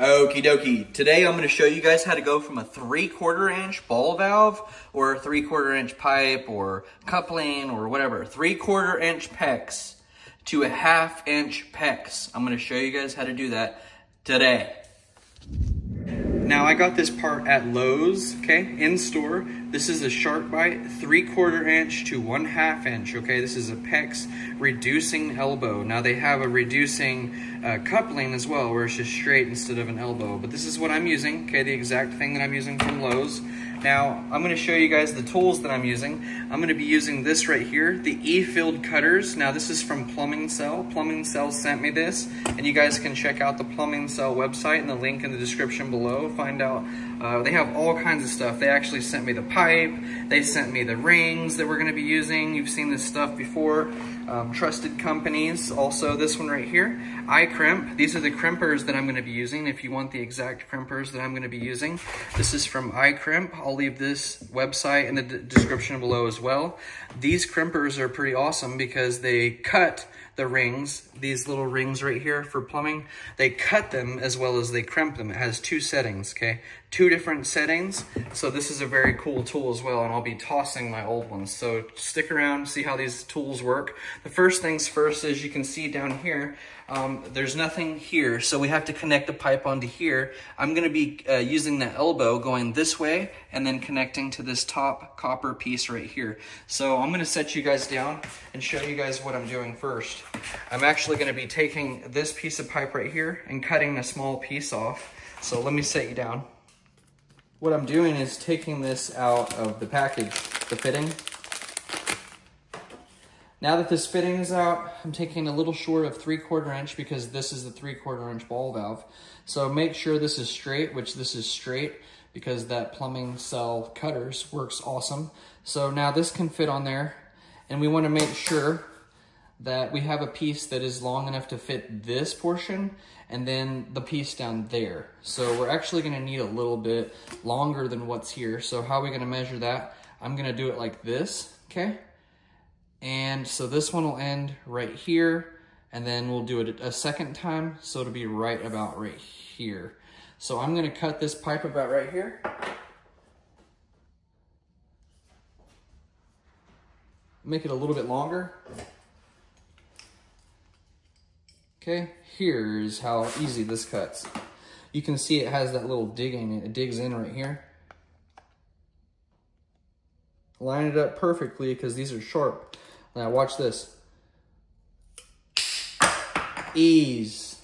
Okie dokie. Today I'm going to show you guys how to go from a three quarter inch ball valve or a three quarter inch pipe or coupling or whatever, three quarter inch PEX to a half inch PEX. I'm going to show you guys how to do that today. Now I got this part at Lowe's, okay, in store. This is a shark bite, three quarter inch to one half inch, okay? This is a PEX reducing elbow. Now they have a reducing uh, coupling as well, where it's just straight instead of an elbow. But this is what I'm using, okay, the exact thing that I'm using from Lowe's. Now, I'm gonna show you guys the tools that I'm using. I'm gonna be using this right here, the E-Field cutters. Now, this is from Plumbing Sell. Plumbing Sell sent me this, and you guys can check out the Plumbing Sell website and the link in the description below. Find out, uh, they have all kinds of stuff. They actually sent me the pipe, they sent me the rings that we're gonna be using. You've seen this stuff before. Um, trusted companies, also this one right here, iCrimp. These are the crimpers that I'm gonna be using if you want the exact crimpers that I'm gonna be using. This is from iCrimp. I'll leave this website in the description below as well. These crimpers are pretty awesome because they cut the rings, these little rings right here for plumbing, they cut them as well as they crimp them. It has two settings, okay? Two different settings. So this is a very cool tool as well, and I'll be tossing my old ones. So stick around, see how these tools work. The first things first, as you can see down here, um, there's nothing here, so we have to connect the pipe onto here. I'm gonna be uh, using the elbow going this way and then connecting to this top copper piece right here. So I'm gonna set you guys down and show you guys what I'm doing first. I'm actually gonna be taking this piece of pipe right here and cutting a small piece off. So let me set you down. What I'm doing is taking this out of the package, the fitting, now that this fitting is out, I'm taking a little short of 3 quarter inch because this is the 3 quarter inch ball valve. So make sure this is straight, which this is straight because that plumbing sell cutters works awesome. So now this can fit on there and we want to make sure that we have a piece that is long enough to fit this portion and then the piece down there. So we're actually gonna need a little bit longer than what's here. So how are we gonna measure that? I'm gonna do it like this, okay? And so this one will end right here, and then we'll do it a second time, so it'll be right about right here. So I'm gonna cut this pipe about right here. Make it a little bit longer. Okay, here's how easy this cuts. You can see it has that little digging, it digs in right here. Line it up perfectly because these are sharp. Now watch this. Ease.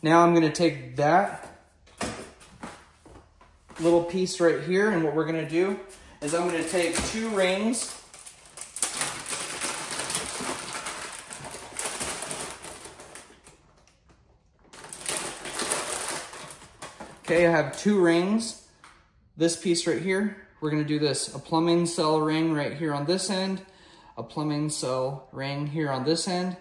Now I'm going to take that little piece right here and what we're going to do is I'm going to take two rings Okay, I have two rings. This piece right here we're gonna do this, a plumbing sell ring right here on this end, a plumbing sell ring here on this end,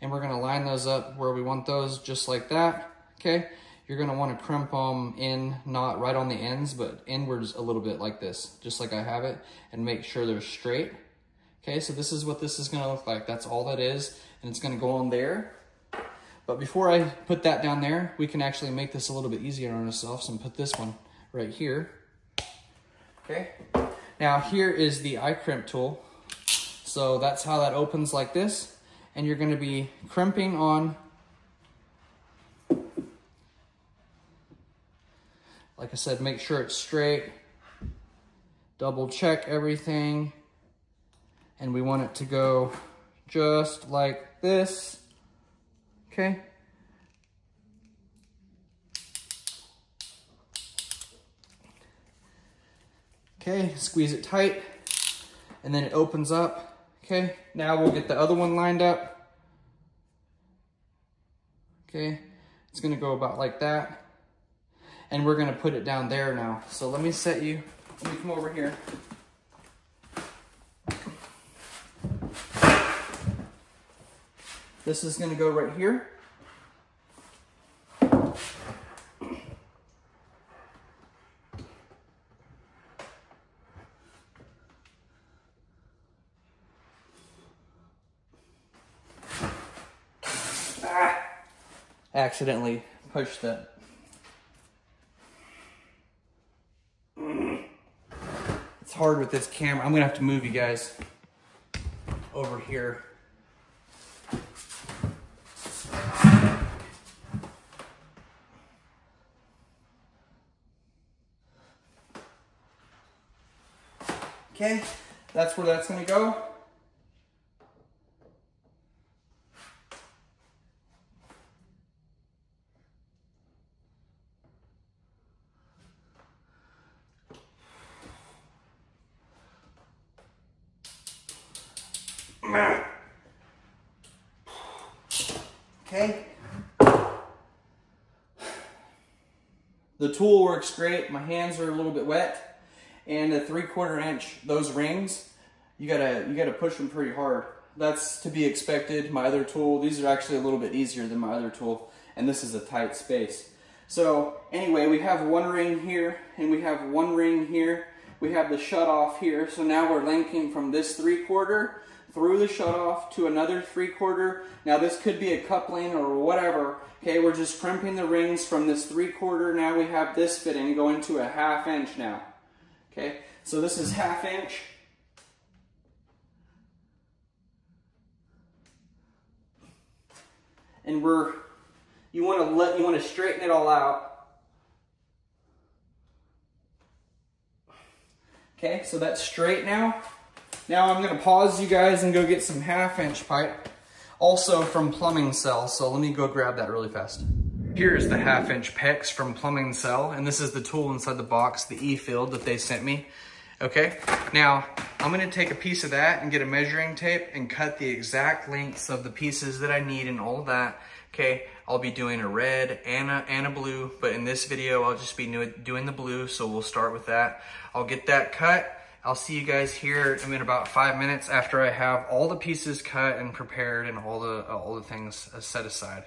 and we're gonna line those up where we want those just like that, okay? You're gonna wanna crimp them in, not right on the ends, but inwards a little bit like this, just like I have it, and make sure they're straight. Okay, so this is what this is gonna look like. That's all that is, and it's gonna go on there. But before I put that down there, we can actually make this a little bit easier on ourselves and put this one right here. Okay, now here is the iCrimp tool. So that's how that opens like this. And you're gonna be crimping on Like I said, make sure it's straight. Double check everything. And we want it to go just like this. Okay. Okay, squeeze it tight and then it opens up. Okay, now we'll get the other one lined up. Okay, it's gonna go about like that. And we're gonna put it down there now. So let me set you, let me come over here. This is gonna go right here. Accidentally pushed that. It's hard with this camera. I'm gonna have to move you guys over here. Okay, that's where that's gonna go. Okay. The tool works great. My hands are a little bit wet. And a three quarter inch, those rings, you gotta, you gotta push them pretty hard. That's to be expected. My other tool, these are actually a little bit easier than my other tool. And this is a tight space. So anyway, we have one ring here and we have one ring here. We have the shut off here. So now we're linking from this three quarter through the shutoff to another three quarter. Now this could be a coupling or whatever. Okay, we're just crimping the rings from this three quarter. Now we have this fitting going to a half inch now. Okay, so this is half inch. And we're, you want to let, you want to straighten it all out. Okay, so that's straight now. Now I'm gonna pause you guys and go get some half inch pipe, also from Plumbing Sell. So let me go grab that really fast. Here's the half inch PEX from Plumbing Sell, and this is the tool inside the box, the E-Field that they sent me. Okay, now I'm gonna take a piece of that and get a measuring tape and cut the exact lengths of the pieces that I need and all that. Okay, I'll be doing a red and a, and a blue, but in this video, I'll just be doing the blue, so we'll start with that. I'll get that cut I'll see you guys here in about five minutes after I have all the pieces cut and prepared and all the, all the things set aside.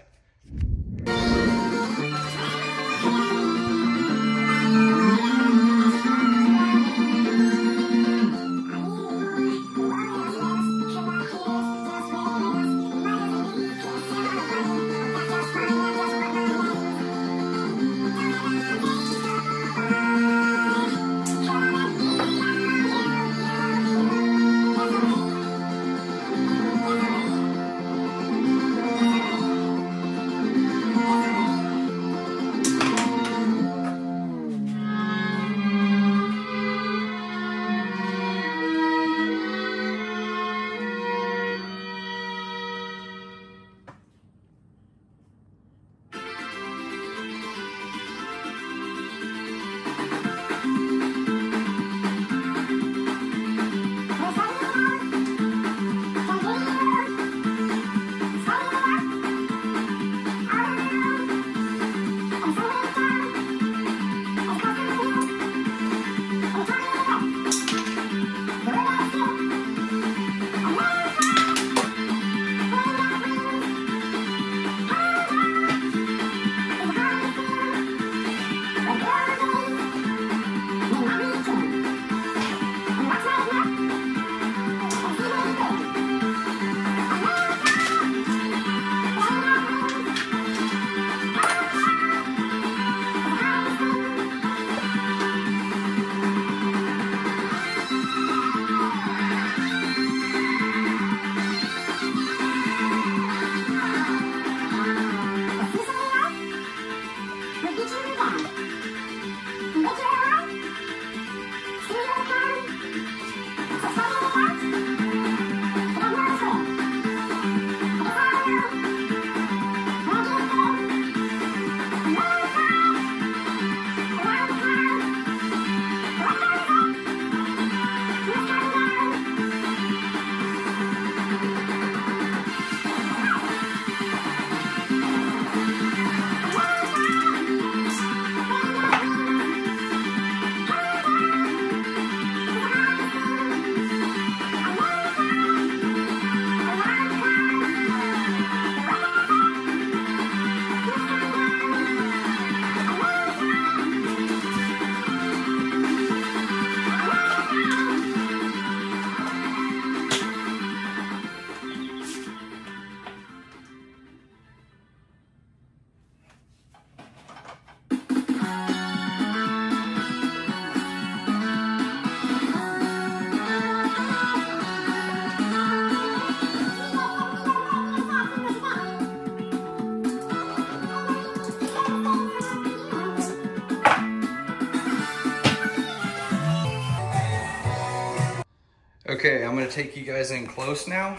I'm gonna take you guys in close now.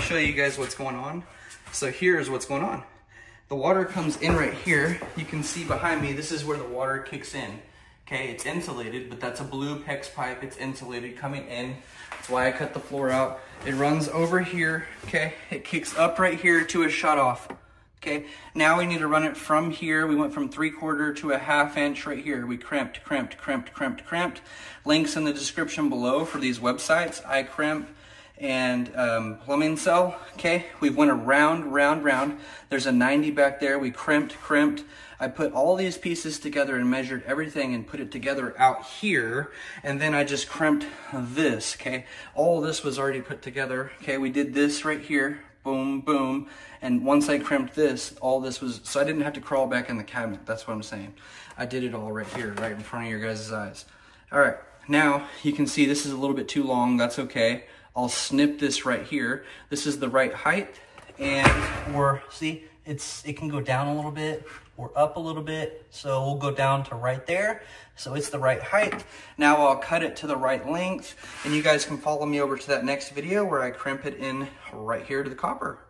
Show you guys what's going on. So here's what's going on. The water comes in right here. You can see behind me, this is where the water kicks in. Okay, it's insulated, but that's a blue PEX pipe. It's insulated coming in. That's why I cut the floor out. It runs over here, okay? It kicks up right here to a shut off. Okay, now we need to run it from here. We went from three quarter to a half inch right here. We crimped, crimped, crimped, crimped, crimped. Links in the description below for these websites. iCrimp and um, plumbing sell. Okay, we went around, round, round. There's a 90 back there. We crimped, crimped. I put all these pieces together and measured everything and put it together out here. And then I just crimped this, okay? All this was already put together. Okay, we did this right here boom, boom. And once I crimped this, all this was, so I didn't have to crawl back in the cabinet. That's what I'm saying. I did it all right here, right in front of your guys' eyes. All right, now you can see this is a little bit too long. That's okay. I'll snip this right here. This is the right height. And or see, it's it can go down a little bit or up a little bit. So we'll go down to right there. So it's the right height. Now I'll cut it to the right length and you guys can follow me over to that next video where I crimp it in right here to the copper.